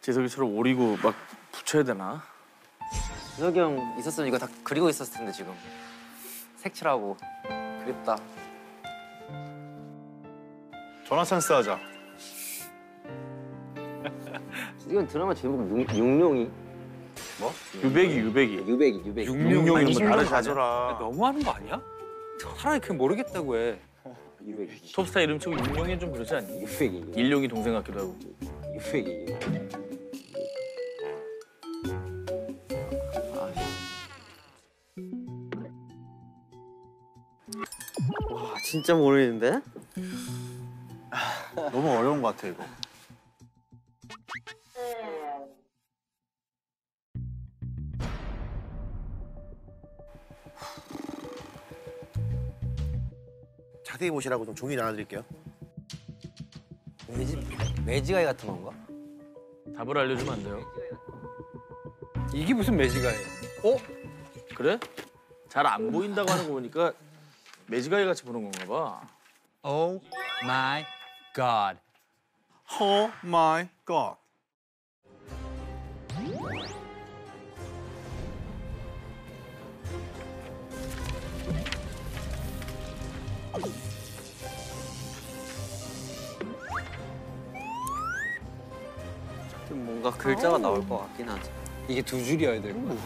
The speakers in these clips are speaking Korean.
재석이처럼 오리고 막 붙여야 되나? 재석이 형 있었으면 이거 다 그리고 있었을 텐데 지금 색칠하고 그립다. 전화 찬스 하자. 이건 드라마 제목 육, 육룡이 유배기 유배기. 유배기 유배기. 육룡 이런 거 다르지 않아? 가져라. 너무하는 거 아니야? 차라리 그냥 모르겠다고 해. 유배기. 톱스타 이름 치고 육룡이 좀 그러지 않니? 유배기. 일룡이 동생 같기도 하고. 유배기. 와 진짜 모르겠는데? 너무 어려운 것 같아 이거. 자세히 보시라고 좀 종이 나눠드릴게요. 매지 매지가이 같은 건가? 답을 알려주면 안 돼요? 이게 무슨 매지가예요? 그래? 잘 안 보인다고 하는 거 보니까 매지가이 같이 보는 건가 봐. Oh my god. Oh my god. 좀 뭔가 글자가 나올 것 같긴 하지. 이게 두 줄이어야 될 거야.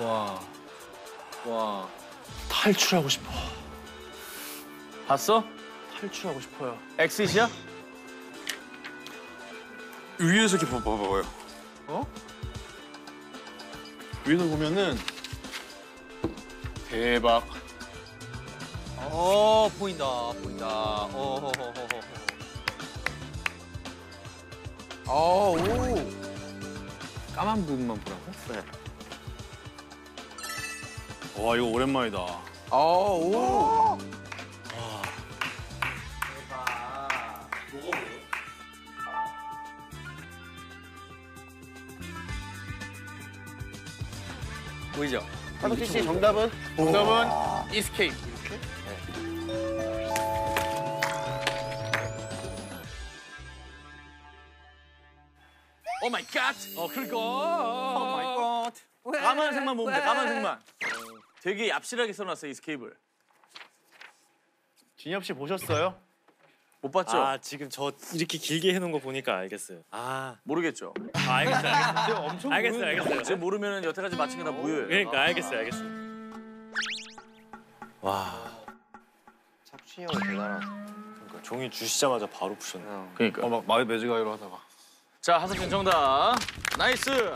와. 와. 탈출하고 싶어. 봤어? 탈출하고 싶어요. 엑싯이야? 위에서 이렇게 봐봐요. 어? 위에서 보면은 대박. 어 보인다 보인다. 어허허허허. 어 오. 까만 부분만 보라고? 와 이거 오랜만이다. 어 오. 보이죠? 하덕기 씨 정답은? 정답은 이스케이프. Oh my god! 어, 그러니까. Oh my god. 까만색만 보면 돼, 까만색만. 되게 얍실하게 써놨어, escape를. 진엽 씨 보셨어요? 못 봤죠? 아 지금 저 이렇게 길게 해놓은 거 보니까 알겠어요. 아, 모르겠죠? 아 알겠어요, 알겠어요. 엄청 알겠어요, 알겠어요. 지금 모르면 여태까지 맞힌 게 다 무효예요. 그러니까 알겠어요, 알겠어요. 착춘이 형은 대단하다. 그러니까 종이 주시자마자 바로 푸셨네. 그러니까. 어 막 마이 매직아이로 하다가. 자, 하석진 정답. 나이스.